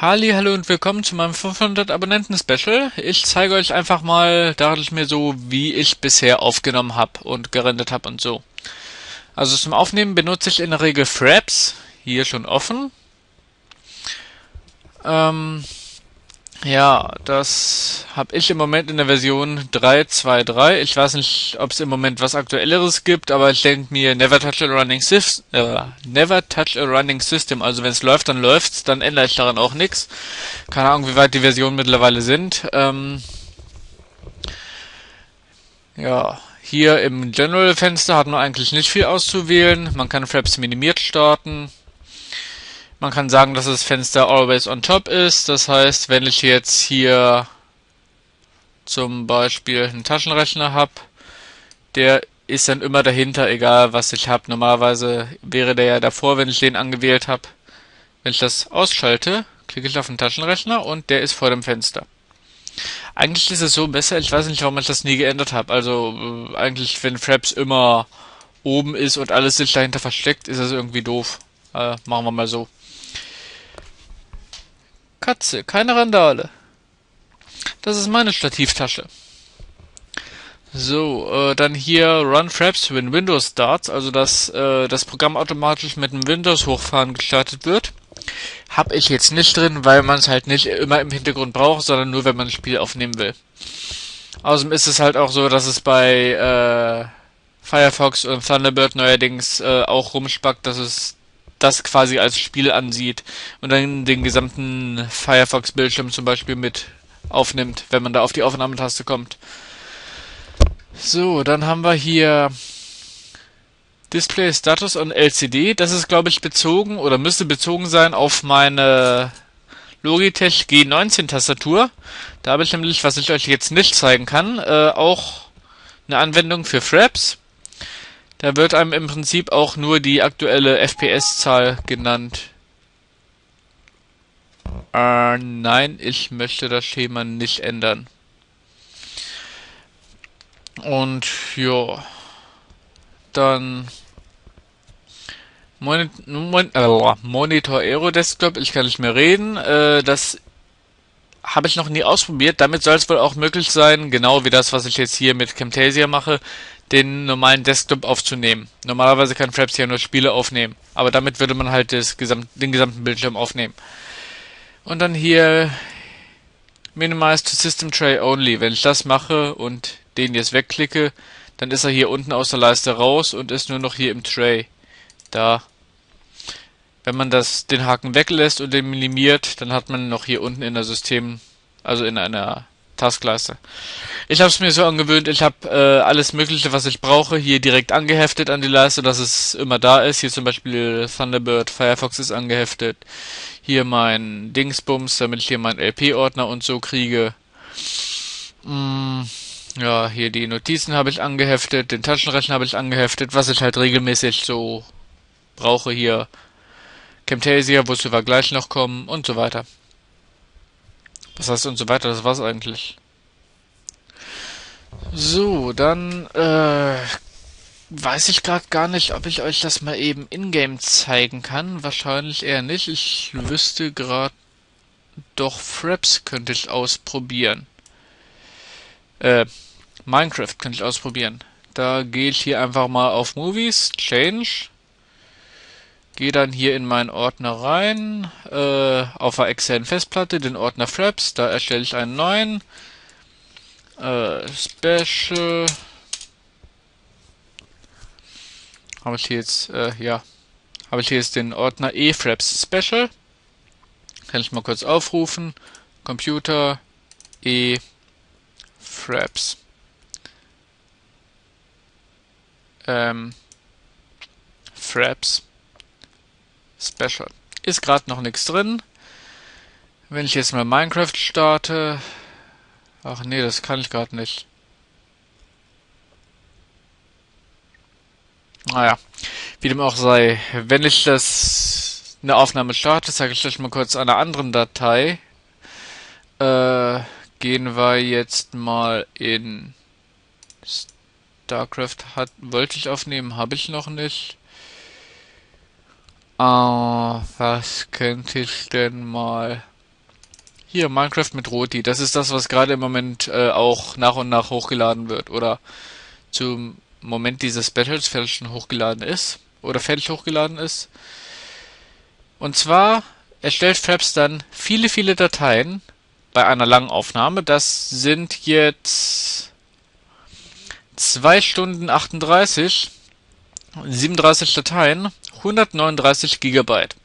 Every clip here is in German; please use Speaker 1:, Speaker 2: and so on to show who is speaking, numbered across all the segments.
Speaker 1: Halli, hallo und willkommen zu meinem 500 Abonnenten Special. Ich zeige euch einfach mal, dachte ich mir so, wie ich bisher aufgenommen habe und gerendert habe und so. Also zum Aufnehmen benutze ich in der Regel Fraps, hier schon offen. Ähm, ja, das habe ich im Moment in der Version 3.2.3. Ich weiß nicht, ob es im Moment was Aktuelleres gibt, aber ich denke mir, never touch a running system, äh, never touch a running system. Also wenn es läuft, dann läuft's, dann ändere ich daran auch nichts. Keine Ahnung, wie weit die Versionen mittlerweile sind. Ähm, ja, hier im General-Fenster hat man eigentlich nicht viel auszuwählen. Man kann Fraps minimiert starten. Man kann sagen, dass das Fenster always on top ist. Das heißt, wenn ich jetzt hier zum Beispiel einen Taschenrechner habe, der ist dann immer dahinter, egal was ich habe. Normalerweise wäre der ja davor, wenn ich den angewählt habe. Wenn ich das ausschalte, klicke ich auf den Taschenrechner und der ist vor dem Fenster. Eigentlich ist es so besser, ich weiß nicht, warum ich das nie geändert habe. Also äh, eigentlich, wenn Fraps immer oben ist und alles sich dahinter versteckt, ist das irgendwie doof. Äh, machen wir mal so. Katze, keine Randale. Das ist meine Stativtasche. So, äh, dann hier Run Fraps when Windows starts, also dass äh, das Programm automatisch mit dem Windows hochfahren gestartet wird. Hab ich jetzt nicht drin, weil man es halt nicht immer im Hintergrund braucht, sondern nur wenn man ein Spiel aufnehmen will. Außerdem ist es halt auch so, dass es bei äh, Firefox und Thunderbird neuerdings äh, auch rumspackt, dass es das quasi als Spiel ansieht und dann den gesamten Firefox-Bildschirm zum Beispiel mit aufnimmt, wenn man da auf die Aufnahmetaste kommt. So, dann haben wir hier Display Status und LCD. Das ist, glaube ich, bezogen oder müsste bezogen sein auf meine Logitech G19 Tastatur. Da habe ich nämlich, was ich euch jetzt nicht zeigen kann, äh, auch eine Anwendung für Fraps. Da wird einem im Prinzip auch nur die aktuelle FPS-Zahl genannt. Äh, nein, ich möchte das Schema nicht ändern. Und ja, dann Mon Mon äh, Monitor Aero Desktop, ich kann nicht mehr reden. Äh, das habe ich noch nie ausprobiert. Damit soll es wohl auch möglich sein, genau wie das, was ich jetzt hier mit Camtasia mache, den normalen Desktop aufzunehmen. Normalerweise kann Fraps ja nur Spiele aufnehmen, aber damit würde man halt Gesamt, den gesamten Bildschirm aufnehmen. Und dann hier Minimize to System Tray Only. Wenn ich das mache und den jetzt wegklicke, dann ist er hier unten aus der Leiste raus und ist nur noch hier im Tray. Da. Wenn man das, den Haken weglässt und den minimiert, dann hat man noch hier unten in der System, also in einer Taskleiste. Ich habe es mir so angewöhnt, ich habe äh, alles Mögliche, was ich brauche, hier direkt angeheftet an die Leiste, dass es immer da ist. Hier zum Beispiel Thunderbird, Firefox ist angeheftet. Hier mein Dingsbums, damit ich hier meinen LP-Ordner und so kriege. Mm, ja, hier die Notizen habe ich angeheftet, den Taschenrechner habe ich angeheftet, was ich halt regelmäßig so brauche hier. Camtasia, wozu wir gleich noch kommen und so weiter. Was heißt und so weiter, das war's eigentlich. So, dann äh, weiß ich gerade gar nicht, ob ich euch das mal eben in-game zeigen kann. Wahrscheinlich eher nicht. Ich wüsste gerade doch Fraps könnte ich ausprobieren. Äh, Minecraft könnte ich ausprobieren. Da gehe ich hier einfach mal auf Movies, Change. Gehe dann hier in meinen Ordner rein, äh, auf der externen Festplatte, den Ordner Fraps, da erstelle ich einen neuen. Äh, Special. Habe ich hier jetzt, äh, ja. Habe ich hier jetzt den Ordner eFraps Special. Kann ich mal kurz aufrufen. Computer eFraps. Ähm, Fraps Special. Ist gerade noch nichts drin. Wenn ich jetzt mal Minecraft starte, Ach nee, das kann ich gerade nicht. Naja, wie dem auch sei. Wenn ich das eine Aufnahme starte, zeige ich euch mal kurz einer anderen Datei. Äh, gehen wir jetzt mal in StarCraft hat wollte ich aufnehmen, habe ich noch nicht. Ah, was könnte ich denn mal Hier, Minecraft mit Roti. Das ist das, was gerade im Moment äh, auch nach und nach hochgeladen wird. Oder zum Moment dieses Battles fertig hochgeladen ist. Oder fertig hochgeladen ist. Und zwar erstellt Fraps dann viele, viele Dateien bei einer langen Aufnahme. Das sind jetzt 2 Stunden 38, 37 Dateien, 139 Gigabyte.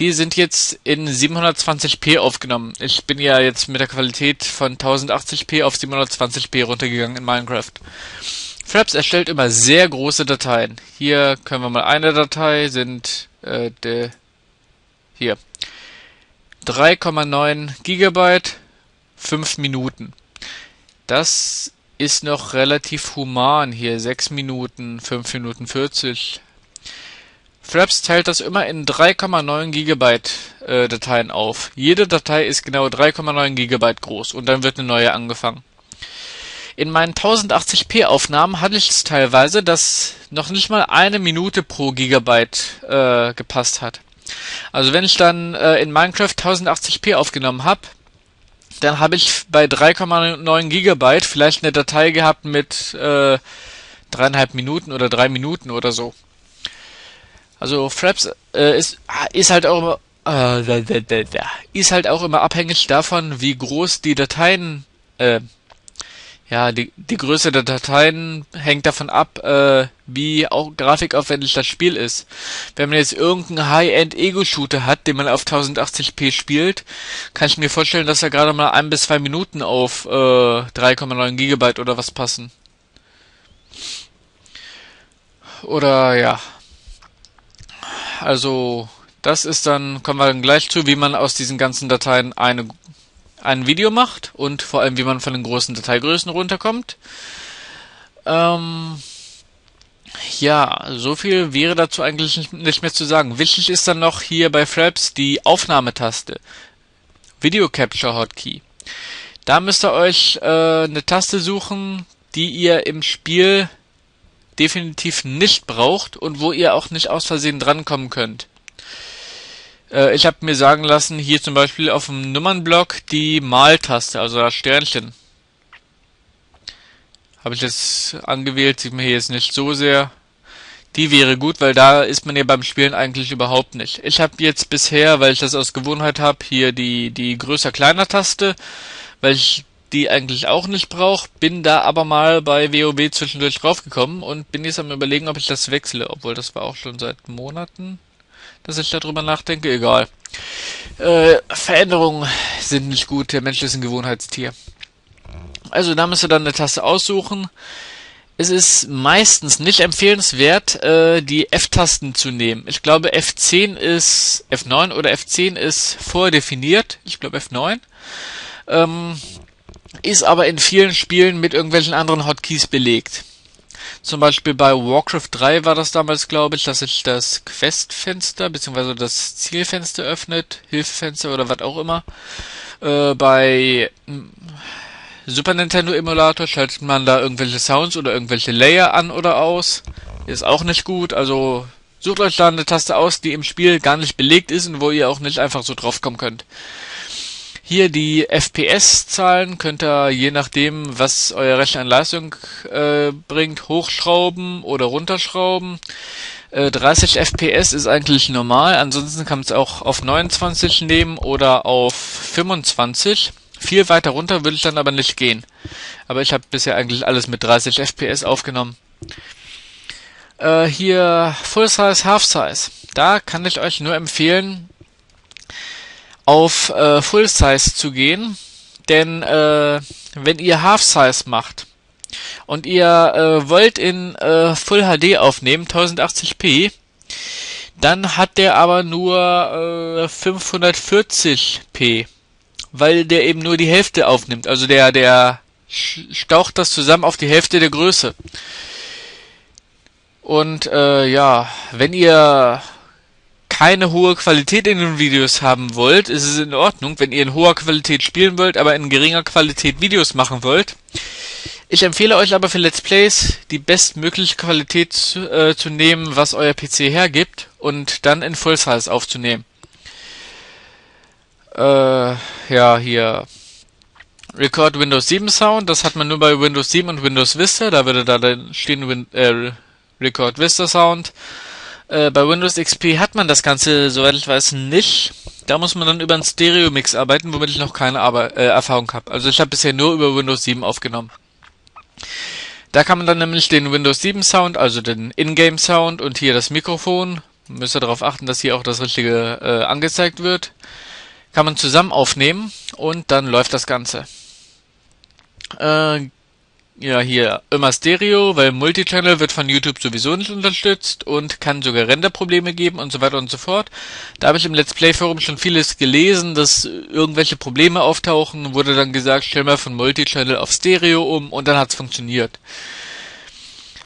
Speaker 1: Die sind jetzt in 720p aufgenommen. Ich bin ja jetzt mit der Qualität von 1080p auf 720p runtergegangen in Minecraft. Fraps erstellt immer sehr große Dateien. Hier können wir mal eine Datei sind äh, de, hier 3,9 Gigabyte, 5 Minuten. Das ist noch relativ human hier. 6 Minuten, 5 Minuten 40, Fraps teilt das immer in 3,9 Gigabyte äh, Dateien auf. Jede Datei ist genau 3,9 Gigabyte groß und dann wird eine neue angefangen. In meinen 1080p Aufnahmen hatte ich es teilweise, dass noch nicht mal eine Minute pro Gigabyte äh, gepasst hat. Also wenn ich dann äh, in Minecraft 1080p aufgenommen habe, dann habe ich bei 3,9 Gigabyte vielleicht eine Datei gehabt mit äh, dreieinhalb Minuten oder drei Minuten oder so. Also Fraps äh, ist, ist halt auch immer, äh, ist halt auch immer abhängig davon, wie groß die Dateien, äh, ja, die, die Größe der Dateien hängt davon ab, äh, wie auch grafikaufwendig das Spiel ist. Wenn man jetzt irgendeinen High-End-Ego-Shooter hat, den man auf 1080p spielt, kann ich mir vorstellen, dass da gerade mal ein bis zwei Minuten auf äh, 3,9 Gigabyte oder was passen. Oder ja, also das ist dann, kommen wir dann gleich zu, wie man aus diesen ganzen Dateien eine, ein Video macht und vor allem, wie man von den großen Dateigrößen runterkommt. Ähm, ja, so viel wäre dazu eigentlich nicht mehr zu sagen. Wichtig ist dann noch hier bei Fraps die Aufnahmetaste. Video Capture Hotkey. Da müsst ihr euch äh, eine Taste suchen, die ihr im Spiel definitiv nicht braucht und wo ihr auch nicht aus Versehen drankommen könnt. Äh, ich habe mir sagen lassen, hier zum Beispiel auf dem Nummernblock die Maltaste, also das Sternchen. Habe ich jetzt angewählt, sieht man hier jetzt nicht so sehr. Die wäre gut, weil da ist man ja beim Spielen eigentlich überhaupt nicht. Ich habe jetzt bisher, weil ich das aus Gewohnheit habe, hier die, die größer-kleiner Taste, weil ich die eigentlich auch nicht brauche, bin da aber mal bei WoW zwischendurch draufgekommen und bin jetzt am überlegen, ob ich das wechsle, obwohl das war auch schon seit Monaten, dass ich darüber nachdenke, egal. Äh, Veränderungen sind nicht gut, der Mensch ist ein Gewohnheitstier. Also da müsst ihr dann eine Taste aussuchen. Es ist meistens nicht empfehlenswert, äh, die F-Tasten zu nehmen. Ich glaube F10 ist F9 oder F10 ist vordefiniert. Ich glaube F9. Ähm, ist aber in vielen Spielen mit irgendwelchen anderen Hotkeys belegt. Zum Beispiel bei Warcraft 3 war das damals, glaube ich, dass sich das Questfenster bzw. das Zielfenster öffnet, Hilfefenster oder was auch immer. Äh, bei hm, Super Nintendo Emulator schaltet man da irgendwelche Sounds oder irgendwelche Layer an oder aus. Ist auch nicht gut, also sucht euch da eine Taste aus, die im Spiel gar nicht belegt ist und wo ihr auch nicht einfach so draufkommen könnt. Hier die FPS-Zahlen könnt ihr je nachdem, was euer Rechner an Leistung äh, bringt, hochschrauben oder runterschrauben. Äh, 30 FPS ist eigentlich normal, ansonsten kann man es auch auf 29 nehmen oder auf 25. Viel weiter runter würde ich dann aber nicht gehen. Aber ich habe bisher eigentlich alles mit 30 FPS aufgenommen. Äh, hier Full Size, Half Size. Da kann ich euch nur empfehlen, auf äh, Full Size zu gehen, denn äh, wenn ihr Half Size macht und ihr äh, wollt in äh, Full HD aufnehmen, 1080p, dann hat der aber nur äh, 540p, weil der eben nur die Hälfte aufnimmt. Also der der staucht das zusammen auf die Hälfte der Größe. Und äh, ja, wenn ihr keine hohe Qualität in den Videos haben wollt, ist es in Ordnung. Wenn ihr in hoher Qualität spielen wollt, aber in geringer Qualität Videos machen wollt. Ich empfehle euch aber für Let's Plays die bestmögliche Qualität zu, äh, zu nehmen, was euer PC hergibt und dann in Full Size aufzunehmen. Äh, ja, hier. Record Windows 7 Sound, das hat man nur bei Windows 7 und Windows Vista, da würde da dann stehen Win äh, Record Vista Sound. Äh, bei Windows XP hat man das Ganze, soweit ich weiß, nicht. Da muss man dann über einen Stereo-Mix arbeiten, womit ich noch keine Arbe äh, Erfahrung habe. Also ich habe bisher nur über Windows 7 aufgenommen. Da kann man dann nämlich den Windows 7 Sound, also den Ingame Sound und hier das Mikrofon, müsst ihr darauf achten, dass hier auch das richtige äh, angezeigt wird, kann man zusammen aufnehmen und dann läuft das Ganze. Äh, ja, hier immer Stereo, weil Multichannel wird von YouTube sowieso nicht unterstützt und kann sogar Renderprobleme geben und so weiter und so fort. Da habe ich im Let's Play Forum schon vieles gelesen, dass irgendwelche Probleme auftauchen, wurde dann gesagt, stell mal von Multichannel auf Stereo um und dann hat's funktioniert.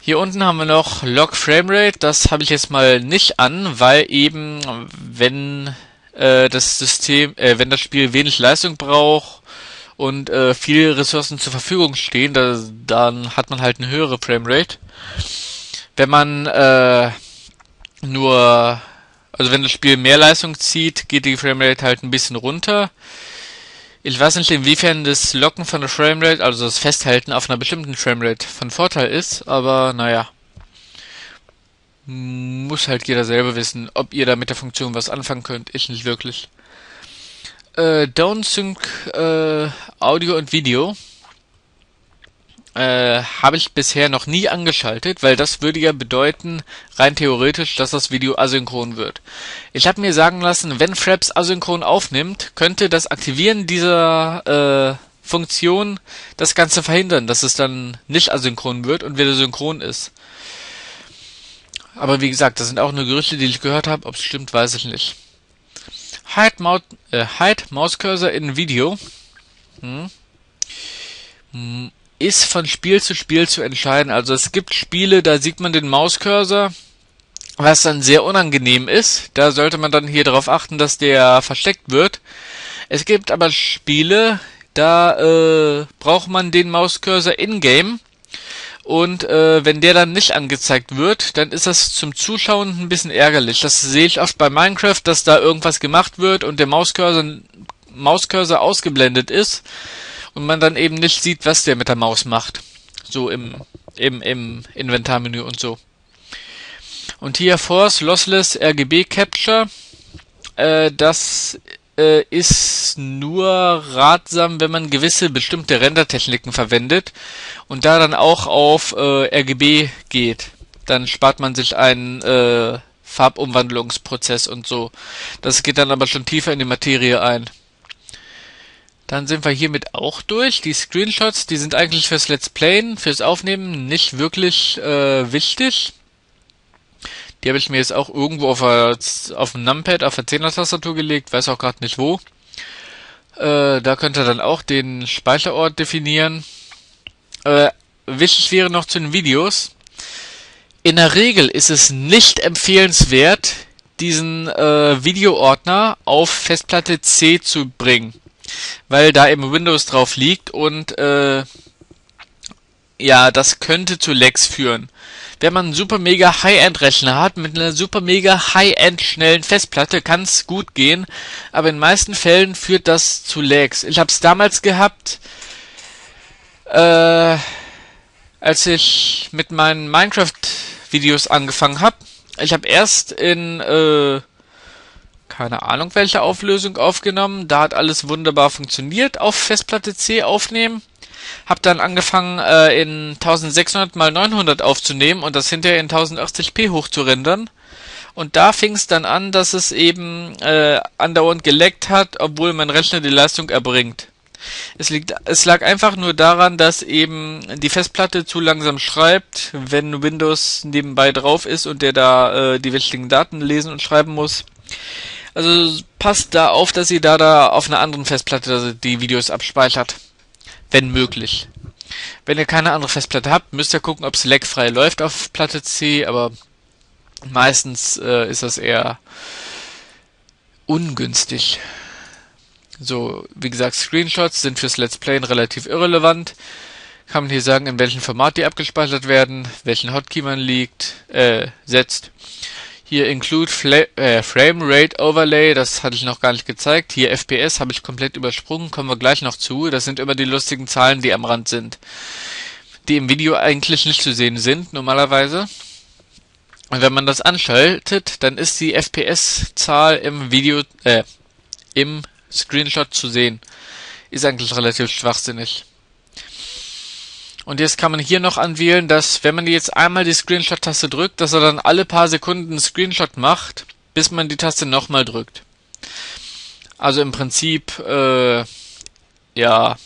Speaker 1: Hier unten haben wir noch Log Framerate, das habe ich jetzt mal nicht an, weil eben wenn äh, das System, äh, wenn das Spiel wenig Leistung braucht und äh, viele Ressourcen zur Verfügung stehen, da, dann hat man halt eine höhere Framerate. Wenn man äh, nur, also wenn das Spiel mehr Leistung zieht, geht die Framerate halt ein bisschen runter. Ich weiß nicht, inwiefern das Locken von der Framerate, also das Festhalten auf einer bestimmten Framerate von Vorteil ist, aber naja. Muss halt jeder selber wissen, ob ihr da mit der Funktion was anfangen könnt. Ich nicht wirklich äh, Downsync äh, Audio und Video äh, habe ich bisher noch nie angeschaltet, weil das würde ja bedeuten, rein theoretisch, dass das Video asynchron wird. Ich habe mir sagen lassen, wenn Fraps asynchron aufnimmt, könnte das Aktivieren dieser äh, Funktion das Ganze verhindern, dass es dann nicht asynchron wird und wieder synchron ist. Aber wie gesagt, das sind auch nur Gerüchte, die ich gehört habe. Ob es stimmt, weiß ich nicht. Hide, Maus, äh, Hide Mauscursor in Video hm, ist von Spiel zu Spiel zu entscheiden. Also es gibt Spiele, da sieht man den Mauscursor, was dann sehr unangenehm ist. Da sollte man dann hier darauf achten, dass der versteckt wird. Es gibt aber Spiele, da äh, braucht man den Mauscursor in-game und äh, wenn der dann nicht angezeigt wird, dann ist das zum Zuschauen ein bisschen ärgerlich. Das sehe ich oft bei Minecraft, dass da irgendwas gemacht wird und der Mauscursor, Mauscursor ausgeblendet ist und man dann eben nicht sieht, was der mit der Maus macht. So im, im, im Inventarmenü und so. Und hier Force Lossless RGB Capture. Äh, das äh, ist nur ratsam, wenn man gewisse bestimmte Rendertechniken verwendet und da dann auch auf äh, RGB geht. Dann spart man sich einen äh, Farbumwandlungsprozess und so. Das geht dann aber schon tiefer in die Materie ein. Dann sind wir hiermit auch durch. Die Screenshots, die sind eigentlich fürs Let's Playen, fürs Aufnehmen nicht wirklich äh, wichtig. Die habe ich mir jetzt auch irgendwo auf, der, auf dem Numpad, auf der 10er Tastatur gelegt, weiß auch gerade nicht wo. Äh, da könnt ihr dann auch den Speicherort definieren. Äh, wichtig wäre noch zu den Videos. In der Regel ist es nicht empfehlenswert, diesen äh, Videoordner auf Festplatte C zu bringen, weil da eben Windows drauf liegt und äh, ja, das könnte zu Lags führen wenn man einen super mega High-End-Rechner hat mit einer super mega High-End schnellen Festplatte, kann es gut gehen, aber in den meisten Fällen führt das zu Lags. Ich habe es damals gehabt, äh, als ich mit meinen Minecraft-Videos angefangen habe. Ich habe erst in äh, keine Ahnung welche Auflösung aufgenommen. Da hat alles wunderbar funktioniert auf Festplatte C aufnehmen. Hab dann angefangen äh, in 1600 x 900 aufzunehmen und das hinterher in 1080p hochzurendern. Und da fing es dann an, dass es eben äh, andauernd geleckt hat, obwohl mein Rechner die Leistung erbringt. Es, liegt, es lag einfach nur daran, dass eben die Festplatte zu langsam schreibt, wenn Windows nebenbei drauf ist und der da äh, die wichtigen Daten lesen und schreiben muss. Also passt da auf, dass ihr da da auf einer anderen Festplatte die Videos abspeichert wenn möglich. Wenn ihr keine andere Festplatte habt, müsst ihr gucken, ob es leckfrei läuft auf Platte C, aber meistens äh, ist das eher ungünstig. So, wie gesagt, Screenshots sind fürs Let's Playen relativ irrelevant. Kann man hier sagen, in welchem Format die abgespeichert werden, welchen Hotkey man liegt, äh, setzt. Hier Include Fla äh, Frame Rate Overlay, das hatte ich noch gar nicht gezeigt. Hier FPS habe ich komplett übersprungen, kommen wir gleich noch zu. Das sind immer die lustigen Zahlen, die am Rand sind. Die im Video eigentlich nicht zu sehen sind, normalerweise. Und wenn man das anschaltet, dann ist die FPS-Zahl im Video, äh, im Screenshot zu sehen. Ist eigentlich relativ schwachsinnig. Und jetzt kann man hier noch anwählen, dass wenn man jetzt einmal die Screenshot-Taste drückt, dass er dann alle paar Sekunden einen Screenshot macht, bis man die Taste nochmal drückt. Also im Prinzip, äh, ja,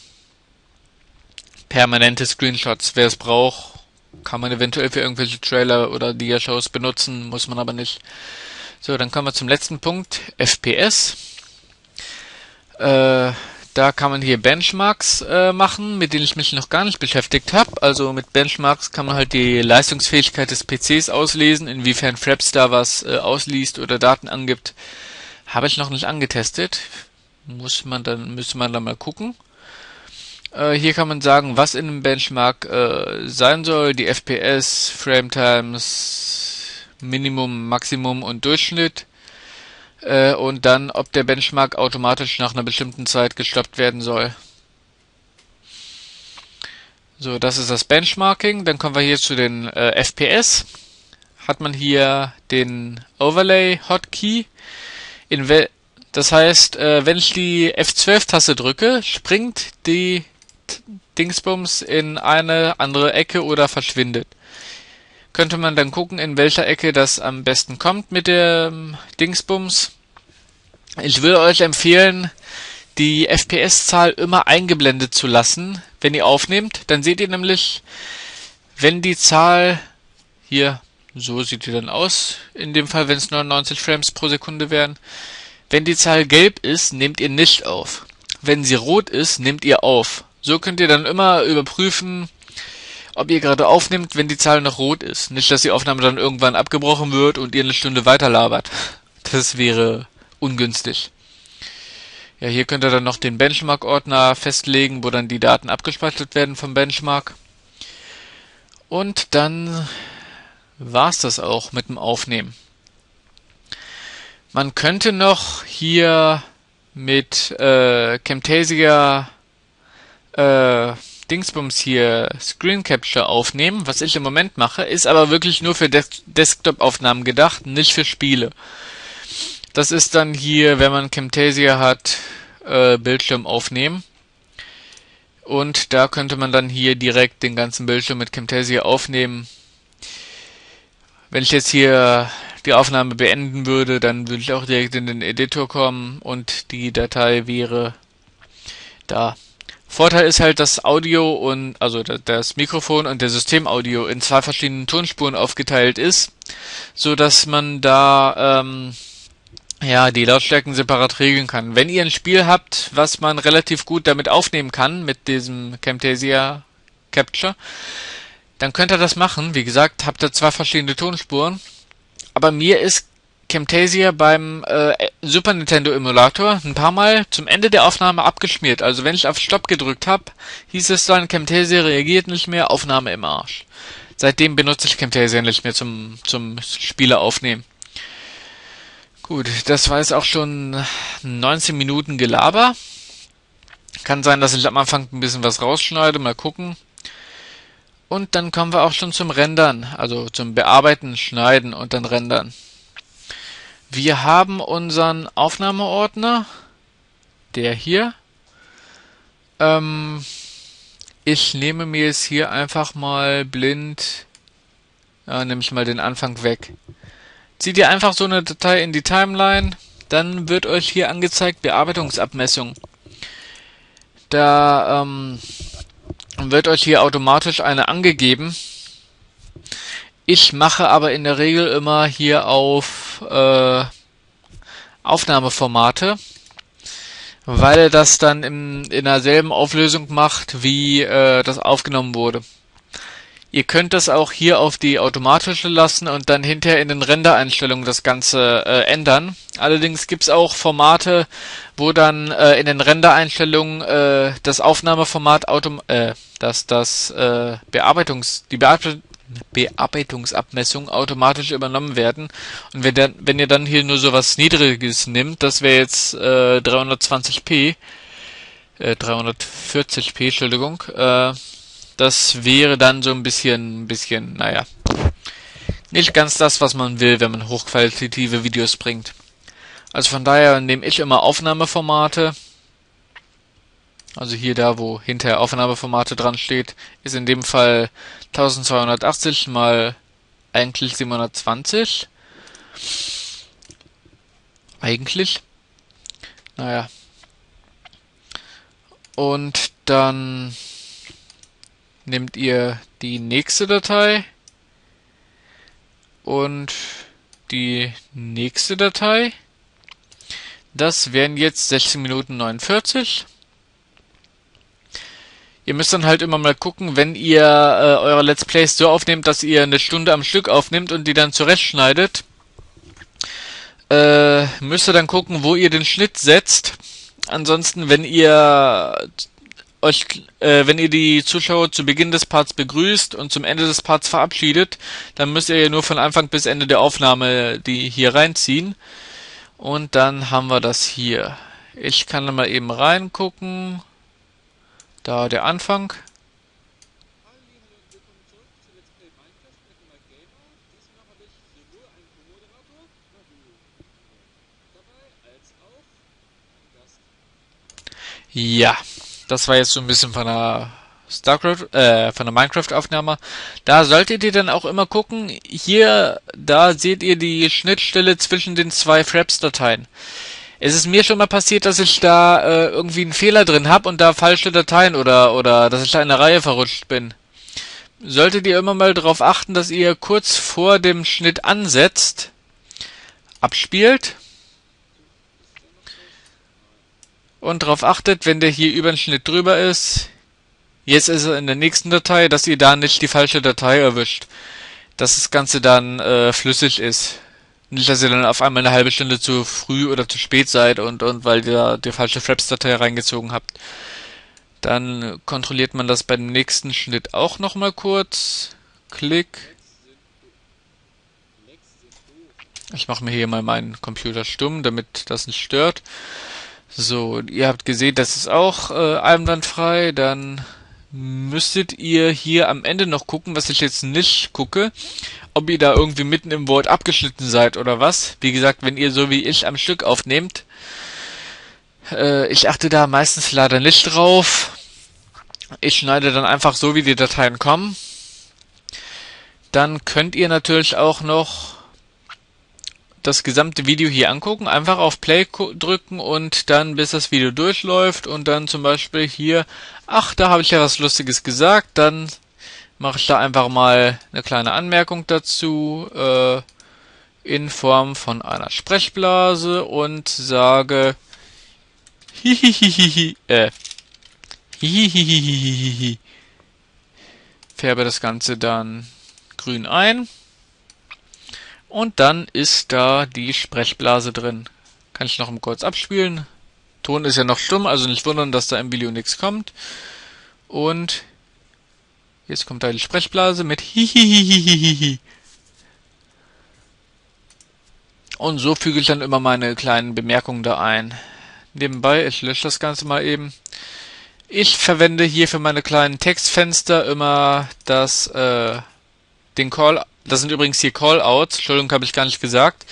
Speaker 1: permanente Screenshots. Wer es braucht, kann man eventuell für irgendwelche Trailer oder Dia-Shows benutzen, muss man aber nicht. So, dann kommen wir zum letzten Punkt, FPS. Äh, da kann man hier Benchmarks äh, machen, mit denen ich mich noch gar nicht beschäftigt habe. Also mit Benchmarks kann man halt die Leistungsfähigkeit des PCs auslesen, inwiefern Fraps da was äh, ausliest oder Daten angibt. Habe ich noch nicht angetestet. Muss man dann, müsste man dann mal gucken. Äh, hier kann man sagen, was in einem Benchmark äh, sein soll, die FPS, Frame Times, Minimum, Maximum und Durchschnitt äh, und dann, ob der Benchmark automatisch nach einer bestimmten Zeit gestoppt werden soll. So, das ist das Benchmarking. Dann kommen wir hier zu den äh, FPS. Hat man hier den Overlay Hotkey. Das heißt, äh, wenn ich die F12-Taste drücke, springt die Dingsbums in eine andere Ecke oder verschwindet. Könnte man dann gucken, in welcher Ecke das am besten kommt mit dem Dingsbums. Ich würde euch empfehlen, die FPS-Zahl immer eingeblendet zu lassen, wenn ihr aufnehmt. Dann seht ihr nämlich, wenn die Zahl hier, so sieht die dann aus, in dem Fall, wenn es 99 Frames pro Sekunde wären. Wenn die Zahl gelb ist, nehmt ihr nicht auf. Wenn sie rot ist, nehmt ihr auf. So könnt ihr dann immer überprüfen, ob ihr gerade aufnehmt, wenn die Zahl noch rot ist. Nicht, dass die Aufnahme dann irgendwann abgebrochen wird und ihr eine Stunde weiter labert. Das wäre ungünstig. Ja, hier könnt ihr dann noch den Benchmark-Ordner festlegen, wo dann die Daten abgespeichert werden vom Benchmark. Und dann war's das auch mit dem Aufnehmen. Man könnte noch hier mit äh, Camtasia äh, Dingsbums hier Screen Capture aufnehmen, was ich im Moment mache, ist aber wirklich nur für Des Desktop-Aufnahmen gedacht, nicht für Spiele. Das ist dann hier, wenn man Camtasia hat, äh, Bildschirm aufnehmen. Und da könnte man dann hier direkt den ganzen Bildschirm mit Camtasia aufnehmen. Wenn ich jetzt hier die Aufnahme beenden würde, dann würde ich auch direkt in den Editor kommen und die Datei wäre da. Vorteil ist halt, dass Audio und also das Mikrofon und der Systemaudio in zwei verschiedenen Tonspuren aufgeteilt ist, so dass man da ähm, ja die Lautstärken separat regeln kann. Wenn ihr ein Spiel habt, was man relativ gut damit aufnehmen kann mit diesem Camtasia Capture, dann könnt ihr das machen. Wie gesagt, habt ihr zwei verschiedene Tonspuren. Aber mir ist Camtasia beim äh, Super Nintendo Emulator ein paar Mal zum Ende der Aufnahme abgeschmiert. Also wenn ich auf Stopp gedrückt habe, hieß es dann, Camtasia reagiert nicht mehr, Aufnahme im Arsch. Seitdem benutze ich Camtasia nicht mehr zum, zum Spiele aufnehmen. Gut, das war jetzt auch schon 19 Minuten Gelaber. Kann sein, dass ich am Anfang ein bisschen was rausschneide, mal gucken. Und dann kommen wir auch schon zum Rendern, also zum Bearbeiten, Schneiden und dann Rendern. Wir haben unseren Aufnahmeordner, der hier. Ähm, ich nehme mir jetzt hier einfach mal blind, ja, nehme ich mal den Anfang weg. Zieht ihr einfach so eine Datei in die Timeline, dann wird euch hier angezeigt Bearbeitungsabmessung. Da ähm, wird euch hier automatisch eine angegeben. Ich mache aber in der Regel immer hier auf äh, Aufnahmeformate, weil er das dann im, in derselben Auflösung macht, wie äh, das aufgenommen wurde. Ihr könnt das auch hier auf die automatische lassen und dann hinterher in den Rendereinstellungen das Ganze äh, ändern. Allerdings gibt's auch Formate, wo dann äh, in den Rendereinstellungen äh, das Aufnahmeformat autom äh, dass das äh, Bearbeitungs die Bearbeitung Bearbeitungsabmessungen automatisch übernommen werden. Und wenn, dann, wenn ihr dann hier nur so was Niedriges nimmt, das wäre jetzt äh, 320p, äh, 340p, Entschuldigung, äh, das wäre dann so ein bisschen, ein bisschen, naja, nicht ganz das, was man will, wenn man hochqualitative Videos bringt. Also von daher nehme ich immer Aufnahmeformate. Also hier da, wo hinterher Aufnahmeformate dran steht, ist in dem Fall 1280 mal eigentlich 720. Eigentlich. Naja. Und dann nehmt ihr die nächste Datei und die nächste Datei. Das wären jetzt 16 Minuten 49. Ihr müsst dann halt immer mal gucken, wenn ihr äh, eure Let's Plays so aufnehmt, dass ihr eine Stunde am Stück aufnimmt und die dann zurechtschneidet, äh, müsst ihr dann gucken, wo ihr den Schnitt setzt. Ansonsten, wenn ihr euch, äh, wenn ihr die Zuschauer zu Beginn des Parts begrüßt und zum Ende des Parts verabschiedet, dann müsst ihr ja nur von Anfang bis Ende der Aufnahme die hier reinziehen. Und dann haben wir das hier. Ich kann da mal eben reingucken. Da der Anfang. Ja, das war jetzt so ein bisschen von der StarCraft, äh, von der Minecraft-Aufnahme. Da solltet ihr dann auch immer gucken, hier, da seht ihr die Schnittstelle zwischen den zwei Fraps-Dateien. Es ist mir schon mal passiert, dass ich da äh, irgendwie einen Fehler drin habe und da falsche Dateien oder oder dass ich da in eine Reihe verrutscht bin. Solltet ihr immer mal darauf achten, dass ihr kurz vor dem Schnitt ansetzt, abspielt und darauf achtet, wenn der hier über den Schnitt drüber ist, jetzt ist er in der nächsten Datei, dass ihr da nicht die falsche Datei erwischt, dass das Ganze dann äh, flüssig ist. Nicht, dass ihr dann auf einmal eine halbe Stunde zu früh oder zu spät seid und, und weil ihr die falsche Fraps-Datei reingezogen habt. Dann kontrolliert man das beim nächsten Schnitt auch nochmal kurz. Klick. Ich mache mir hier mal meinen Computer stumm, damit das nicht stört. So, ihr habt gesehen, das ist auch äh, einwandfrei. Dann müsstet ihr hier am Ende noch gucken, was ich jetzt nicht gucke, ob ihr da irgendwie mitten im Wort abgeschnitten seid oder was. Wie gesagt, wenn ihr so wie ich am Stück aufnehmt, äh, ich achte da meistens leider nicht drauf. Ich schneide dann einfach so, wie die Dateien kommen. Dann könnt ihr natürlich auch noch das gesamte Video hier angucken, einfach auf Play drücken und dann bis das Video durchläuft und dann zum Beispiel hier, ach, da habe ich ja was Lustiges gesagt, dann mache ich da einfach mal eine kleine Anmerkung dazu äh, in Form von einer Sprechblase und sage hihihihihi, äh, hihihihihihi, färbe das Ganze dann grün ein. Und dann ist da die Sprechblase drin. Kann ich noch mal kurz abspielen. Ton ist ja noch stumm, also nicht wundern, dass da im Video nichts kommt. Und jetzt kommt die Sprechblase mit Hihihihihihi. Und so füge ich dann immer meine kleinen Bemerkungen da ein. Nebenbei, ich lösche das Ganze mal eben. Ich verwende hier für meine kleinen Textfenster immer das, äh, den Call das sind übrigens hier Callouts. Entschuldigung, habe ich gar nicht gesagt.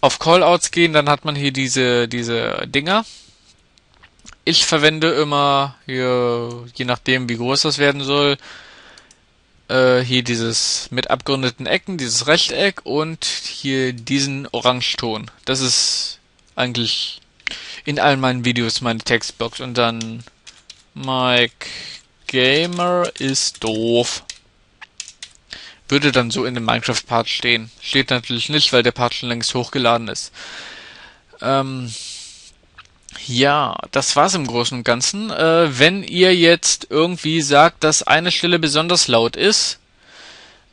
Speaker 1: Auf Callouts gehen, dann hat man hier diese, diese Dinger. Ich verwende immer hier, je nachdem wie groß das werden soll, äh, hier dieses mit abgerundeten Ecken, dieses Rechteck und hier diesen Orangeton. Das ist eigentlich in all meinen Videos meine Textbox und dann Mike Gamer ist doof würde dann so in dem Minecraft-Part stehen. Steht natürlich nicht, weil der Part schon längst hochgeladen ist. Ähm, ja, das war's im Großen und Ganzen. Äh, wenn ihr jetzt irgendwie sagt, dass eine Stelle besonders laut ist,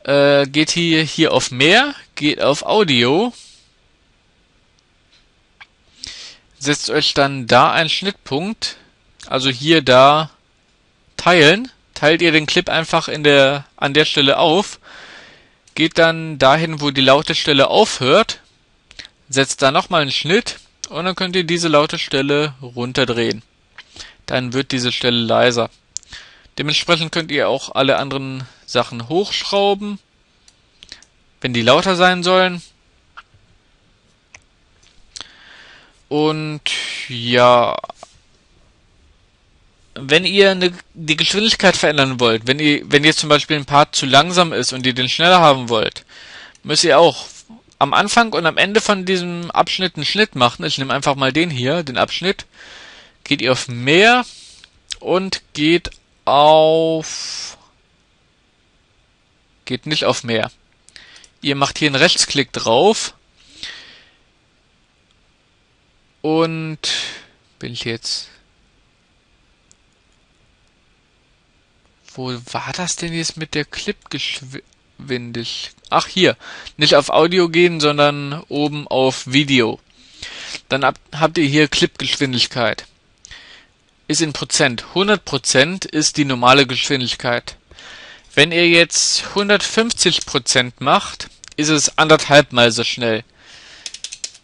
Speaker 1: äh, geht hier, hier auf Mehr, geht auf Audio, setzt euch dann da einen Schnittpunkt, also hier da teilen. Teilt ihr den Clip einfach in der, an der Stelle auf, geht dann dahin, wo die laute Stelle aufhört, setzt da nochmal einen Schnitt und dann könnt ihr diese laute Stelle runterdrehen. Dann wird diese Stelle leiser. Dementsprechend könnt ihr auch alle anderen Sachen hochschrauben, wenn die lauter sein sollen. Und ja, wenn ihr eine, die Geschwindigkeit verändern wollt, wenn ihr, wenn jetzt zum Beispiel ein Part zu langsam ist und ihr den schneller haben wollt, müsst ihr auch am Anfang und am Ende von diesem Abschnitt einen Schnitt machen. Ich nehme einfach mal den hier, den Abschnitt. Geht ihr auf mehr und geht auf geht nicht auf mehr. Ihr macht hier einen Rechtsklick drauf und bin ich jetzt Wo war das denn jetzt mit der Clipgeschwindigkeit? Ach hier, nicht auf Audio gehen, sondern oben auf Video. Dann habt ihr hier Clipgeschwindigkeit. Ist in Prozent. 100% ist die normale Geschwindigkeit. Wenn ihr jetzt 150% macht, ist es anderthalb mal so schnell.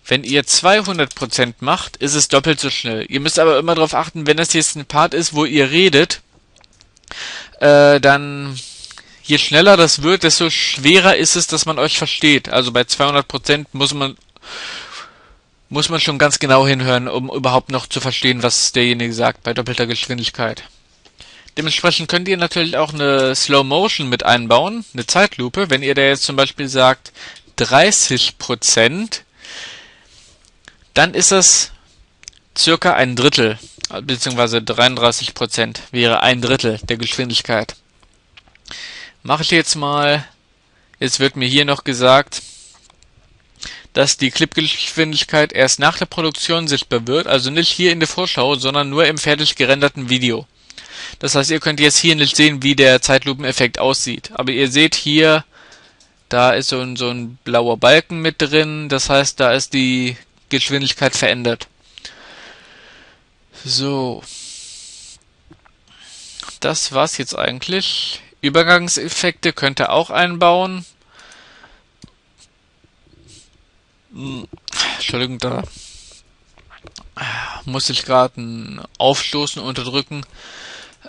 Speaker 1: Wenn ihr 200% macht, ist es doppelt so schnell. Ihr müsst aber immer darauf achten, wenn das jetzt ein Part ist, wo ihr redet, äh, dann je schneller das wird, desto schwerer ist es, dass man euch versteht. Also bei 200 Prozent muss man muss man schon ganz genau hinhören, um überhaupt noch zu verstehen, was derjenige sagt bei doppelter Geschwindigkeit. Dementsprechend könnt ihr natürlich auch eine Slow Motion mit einbauen, eine Zeitlupe. Wenn ihr da jetzt zum Beispiel sagt 30 Prozent, dann ist das circa ein Drittel beziehungsweise 33 Prozent wäre ein Drittel der Geschwindigkeit. Mache ich jetzt mal, jetzt wird mir hier noch gesagt, dass die Clipgeschwindigkeit erst nach der Produktion sichtbar wird, also nicht hier in der Vorschau, sondern nur im fertig gerenderten Video. Das heißt, ihr könnt jetzt hier nicht sehen, wie der Zeitlupeneffekt aussieht. Aber ihr seht hier, da ist so ein, so ein blauer Balken mit drin, das heißt, da ist die Geschwindigkeit verändert. So. Das war's jetzt eigentlich. Übergangseffekte könnt ihr auch einbauen. Hm, Entschuldigung, da muss ich gerade Aufstoßen unterdrücken.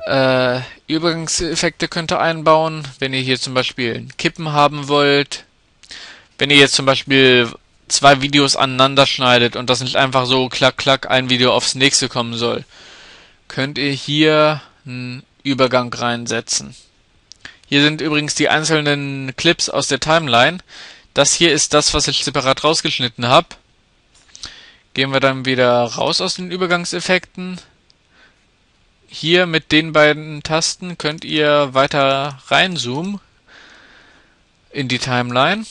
Speaker 1: Äh, Übergangseffekte könnt ihr einbauen, wenn ihr hier zum Beispiel ein Kippen haben wollt. Wenn ihr jetzt zum Beispiel zwei Videos aneinander schneidet und das nicht einfach so klack klack ein Video aufs nächste kommen soll, könnt ihr hier einen Übergang reinsetzen. Hier sind übrigens die einzelnen Clips aus der Timeline. Das hier ist das, was ich separat rausgeschnitten habe. Gehen wir dann wieder raus aus den Übergangseffekten. Hier mit den beiden Tasten könnt ihr weiter reinzoomen in die Timeline.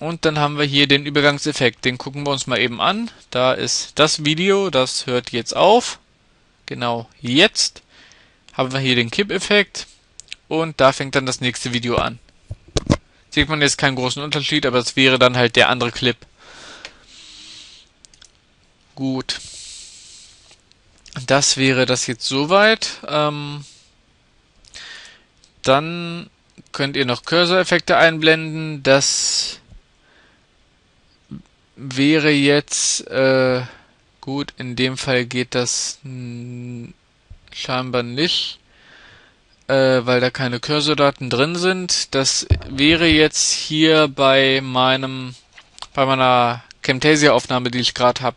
Speaker 1: Und dann haben wir hier den Übergangseffekt. Den gucken wir uns mal eben an. Da ist das Video, das hört jetzt auf. Genau jetzt haben wir hier den Kipp-Effekt. Und da fängt dann das nächste Video an. Sieht man jetzt keinen großen Unterschied, aber es wäre dann halt der andere Clip. Gut. Das wäre das jetzt soweit. Ähm, dann könnt ihr noch Cursor-Effekte einblenden. Das wäre jetzt äh, gut, in dem Fall geht das scheinbar nicht, äh, weil da keine Cursordaten drin sind. Das wäre jetzt hier bei meinem bei meiner Camtasia Aufnahme, die ich gerade habe,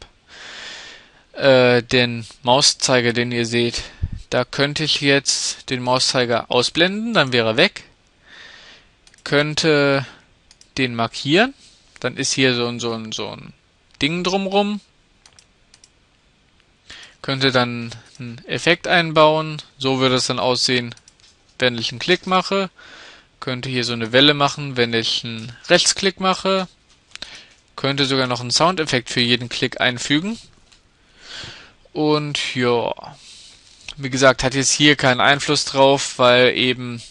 Speaker 1: äh, den Mauszeiger, den ihr seht. Da könnte ich jetzt den Mauszeiger ausblenden, dann wäre er weg. Könnte den markieren dann ist hier so ein, so ein, so ein Ding drumrum. Könnte dann einen Effekt einbauen. So würde es dann aussehen, wenn ich einen Klick mache. Könnte hier so eine Welle machen, wenn ich einen Rechtsklick mache. Könnte sogar noch einen Soundeffekt für jeden Klick einfügen. Und ja, wie gesagt, hat jetzt hier keinen Einfluss drauf, weil eben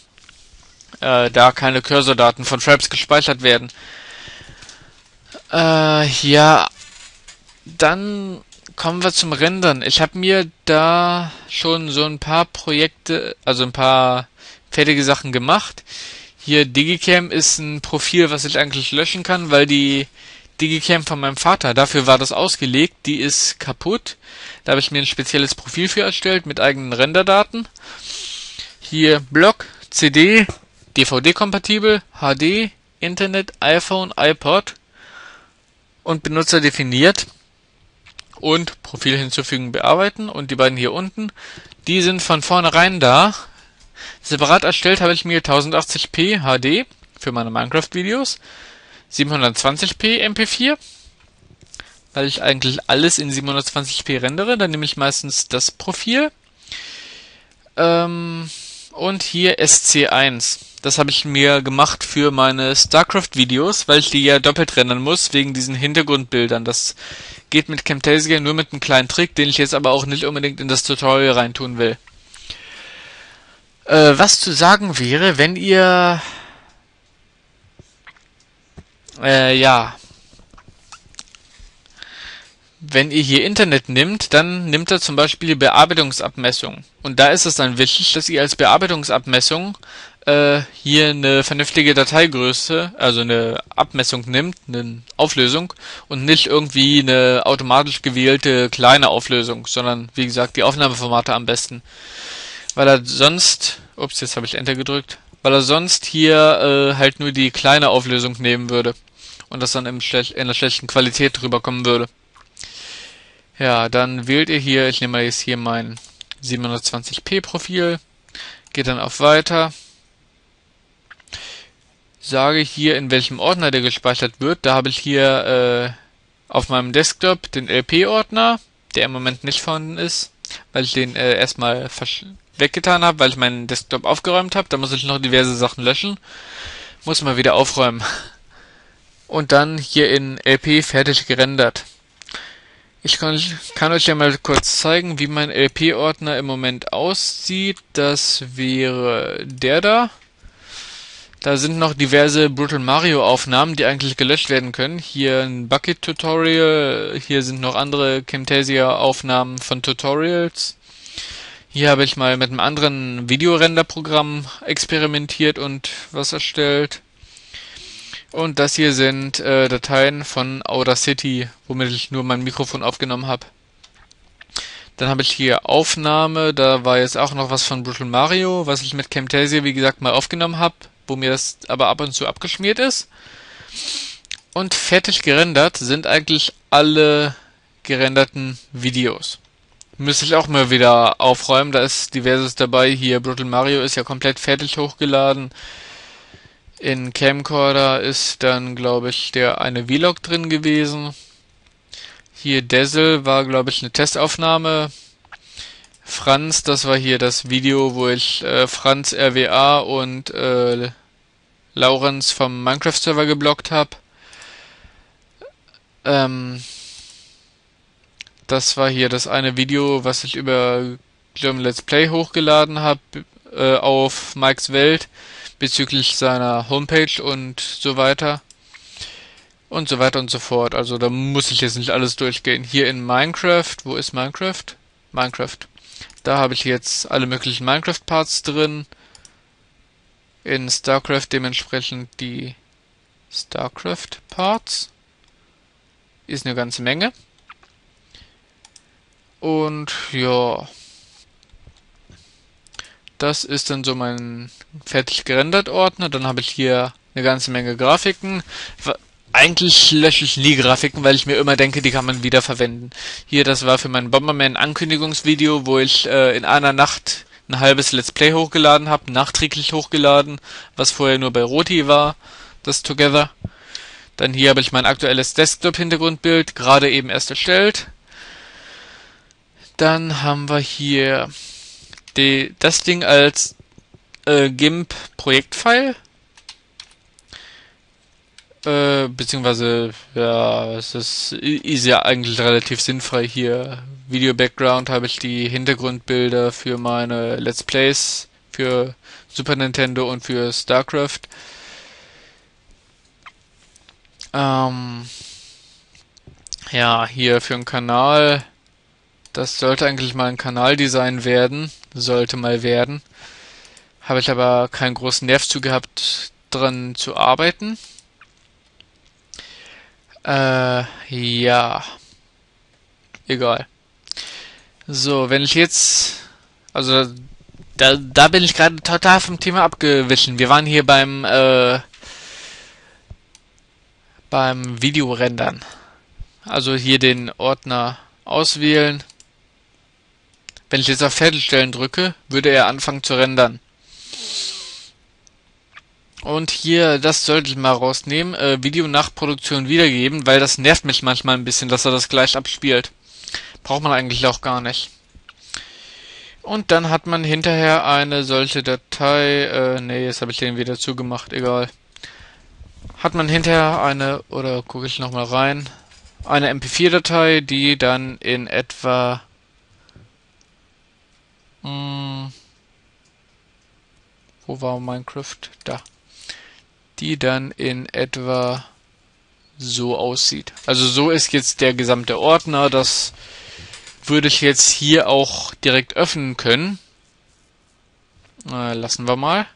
Speaker 1: äh, da keine Cursordaten von Fraps gespeichert werden. Äh, ja, dann kommen wir zum Rendern. Ich habe mir da schon so ein paar Projekte, also ein paar fertige Sachen gemacht. Hier Digicam ist ein Profil, was ich eigentlich löschen kann, weil die Digicam von meinem Vater, dafür war das ausgelegt, die ist kaputt. Da habe ich mir ein spezielles Profil für erstellt mit eigenen Renderdaten. Hier Block, CD, DVD-kompatibel, HD, Internet, iPhone, iPod und Benutzer definiert und Profil hinzufügen, bearbeiten und die beiden hier unten, die sind von vornherein da. Separat erstellt habe ich mir 1080p HD für meine Minecraft-Videos, 720p MP4, weil ich eigentlich alles in 720p rendere, dann nehme ich meistens das Profil. Ähm, und hier SC1. Das habe ich mir gemacht für meine StarCraft-Videos, weil ich die ja doppelt rendern muss, wegen diesen Hintergrundbildern. Das geht mit Camtasia nur mit einem kleinen Trick, den ich jetzt aber auch nicht unbedingt in das Tutorial reintun will. Äh, was zu sagen wäre, wenn ihr äh, ja wenn ihr hier Internet nimmt, dann nimmt er zum Beispiel die Bearbeitungsabmessung. Und da ist es dann wichtig, dass ihr als Bearbeitungsabmessung äh, hier eine vernünftige Dateigröße, also eine Abmessung nimmt, eine Auflösung und nicht irgendwie eine automatisch gewählte kleine Auflösung, sondern wie gesagt die Aufnahmeformate am besten. Weil er sonst, ups, jetzt habe ich Enter gedrückt, weil er sonst hier äh, halt nur die kleine Auflösung nehmen würde und das dann im in einer schlechten Qualität drüber kommen würde. Ja, dann wählt ihr hier, ich nehme jetzt hier mein 720p Profil, geht dann auf Weiter, sage hier, in welchem Ordner der gespeichert wird. Da habe ich hier äh, auf meinem Desktop den LP-Ordner, der im Moment nicht vorhanden ist, weil ich den äh, erstmal weggetan habe, weil ich meinen Desktop aufgeräumt habe. Da muss ich noch diverse Sachen löschen. Muss mal wieder aufräumen. Und dann hier in LP fertig gerendert. Ich kann, kann, euch ja mal kurz zeigen, wie mein LP-Ordner im Moment aussieht. Das wäre der da. Da sind noch diverse Brutal Mario Aufnahmen, die eigentlich gelöscht werden können. Hier ein Bucket Tutorial, hier sind noch andere Camtasia Aufnahmen von Tutorials. Hier habe ich mal mit einem anderen Videorenderprogramm experimentiert und was erstellt. Und das hier sind äh, Dateien von Audacity, womit ich nur mein Mikrofon aufgenommen habe. Dann habe ich hier Aufnahme, da war jetzt auch noch was von Brutal Mario, was ich mit Camtasia, wie gesagt, mal aufgenommen habe, wo mir das aber ab und zu abgeschmiert ist. Und fertig gerendert sind eigentlich alle gerenderten Videos. Müsste ich auch mal wieder aufräumen, da ist diverses dabei. Hier Brutal Mario ist ja komplett fertig hochgeladen. In Camcorder ist dann, glaube ich, der eine Vlog drin gewesen. Hier Dessel war, glaube ich, eine Testaufnahme. Franz, das war hier das Video, wo ich äh, Franz RWA und äh, Laurenz vom Minecraft-Server geblockt habe. Ähm, das war hier das eine Video, was ich über German Let's Play hochgeladen habe äh, auf Mikes Welt bezüglich seiner Homepage und so weiter. Und so weiter und so fort. Also da muss ich jetzt nicht alles durchgehen. Hier in Minecraft, wo ist Minecraft? Minecraft. Da habe ich jetzt alle möglichen Minecraft-Parts drin. In StarCraft dementsprechend die StarCraft-Parts. Ist eine ganze Menge. Und ja, das ist dann so mein fertig gerendert Ordner. Dann habe ich hier eine ganze Menge Grafiken. Eigentlich lösche ich nie Grafiken, weil ich mir immer denke, die kann man wieder verwenden. Hier, das war für mein Bomberman Ankündigungsvideo, wo ich äh, in einer Nacht ein halbes Let's Play hochgeladen habe, nachträglich hochgeladen, was vorher nur bei Roti war, das Together. Dann hier habe ich mein aktuelles Desktop-Hintergrundbild, gerade eben erst erstellt. Dann haben wir hier die, das Ding als äh, GIMP-Projektfile. Äh, beziehungsweise, ja, es ist, ist ja eigentlich relativ sinnfrei hier. Video Background habe ich die Hintergrundbilder für meine Let's Plays für Super Nintendo und für StarCraft. Ähm, ja, hier für den Kanal Das sollte eigentlich mal ein Kanaldesign werden. Sollte mal werden. Habe ich aber keinen großen Nerv zu gehabt, dran zu arbeiten. Äh, ja. Egal. So, wenn ich jetzt, also da, da bin ich gerade total vom Thema abgewichen. Wir waren hier beim äh, beim Videorendern. Also hier den Ordner auswählen. Wenn ich jetzt auf Fertigstellen drücke, würde er anfangen zu rendern. Und hier, das sollte ich mal rausnehmen, äh, Video nach Produktion wiedergeben, weil das nervt mich manchmal ein bisschen, dass er das gleich abspielt. Braucht man eigentlich auch gar nicht. Und dann hat man hinterher eine solche Datei, äh, nee, jetzt habe ich den wieder zugemacht, egal. Hat man hinterher eine, oder gucke ich nochmal rein, eine MP4-Datei, die dann in etwa, hm, wo war Minecraft? Da. Die dann in etwa so aussieht. Also so ist jetzt der gesamte Ordner, das würde ich jetzt hier auch direkt öffnen können. Äh, lassen wir mal.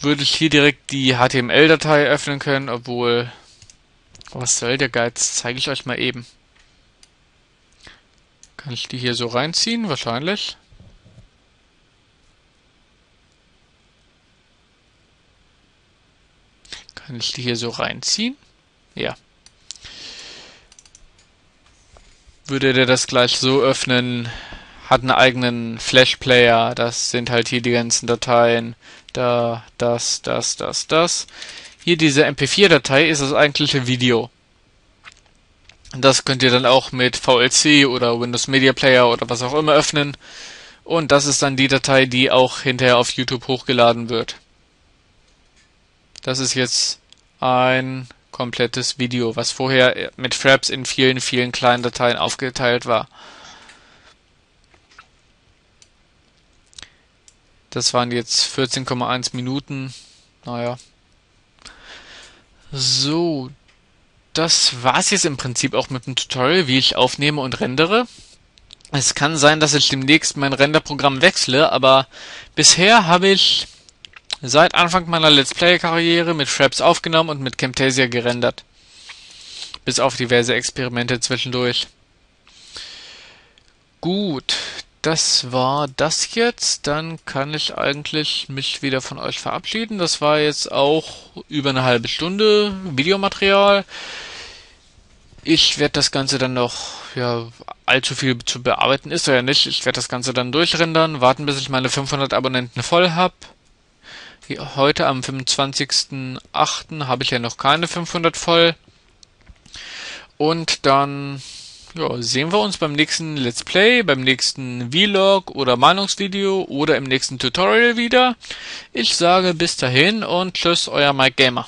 Speaker 1: Würde ich hier direkt die HTML-Datei öffnen können, obwohl... Was soll der Geiz? Zeige ich euch mal eben. Kann ich die hier so reinziehen? Wahrscheinlich. Kann ich die hier so reinziehen? Ja. würde der das gleich so öffnen, hat einen eigenen Flash-Player, das sind halt hier die ganzen Dateien, da, das, das, das, das. Hier diese MP4-Datei ist das eigentliche Video. Das könnt ihr dann auch mit VLC oder Windows Media Player oder was auch immer öffnen. Und das ist dann die Datei, die auch hinterher auf YouTube hochgeladen wird. Das ist jetzt ein komplettes Video, was vorher mit Fraps in vielen, vielen kleinen Dateien aufgeteilt war. Das waren jetzt 14,1 Minuten. Naja. So. Das war's jetzt im Prinzip auch mit dem Tutorial, wie ich aufnehme und rendere. Es kann sein, dass ich demnächst mein Renderprogramm wechsle, aber bisher habe ich Seit Anfang meiner Let's Play-Karriere mit Fraps aufgenommen und mit Camtasia gerendert. Bis auf diverse Experimente zwischendurch. Gut, das war das jetzt. Dann kann ich eigentlich mich wieder von euch verabschieden. Das war jetzt auch über eine halbe Stunde Videomaterial. Ich werde das Ganze dann noch, ja, allzu viel zu bearbeiten ist ja nicht. Ich werde das Ganze dann durchrendern, warten bis ich meine 500 Abonnenten voll habe Heute am 25.08. habe ich ja noch keine 500 voll. Und dann ja, sehen wir uns beim nächsten Let's Play, beim nächsten Vlog oder Meinungsvideo oder im nächsten Tutorial wieder. Ich sage bis dahin und tschüss, euer Mike Gamer.